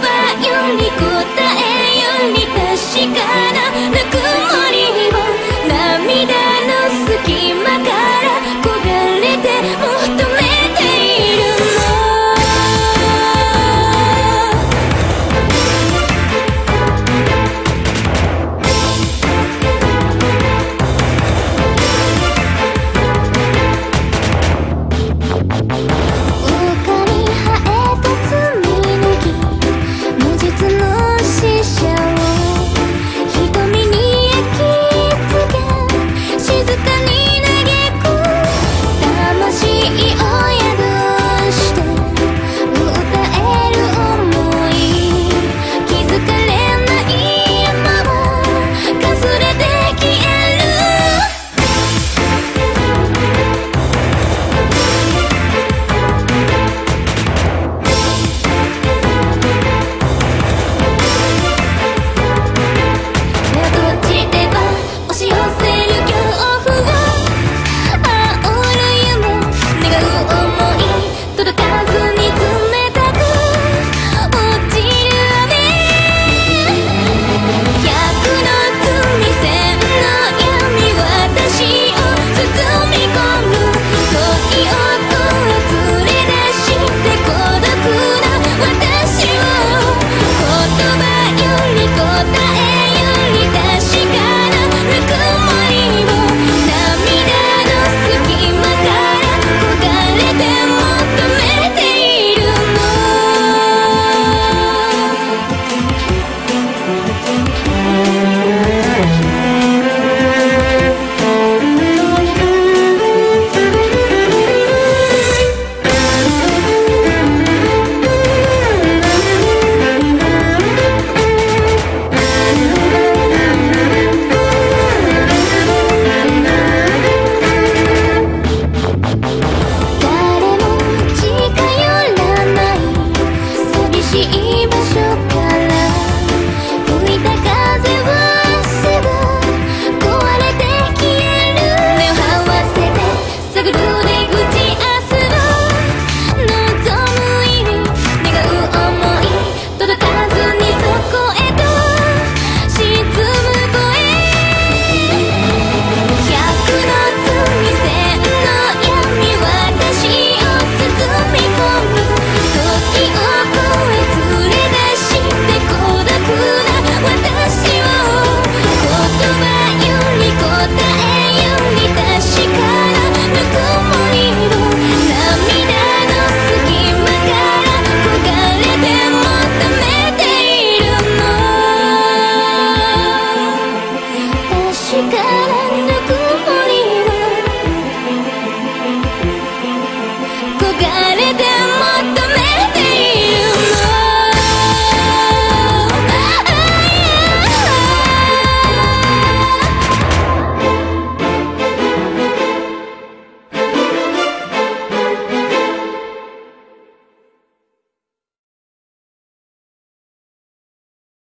葉より答えより確か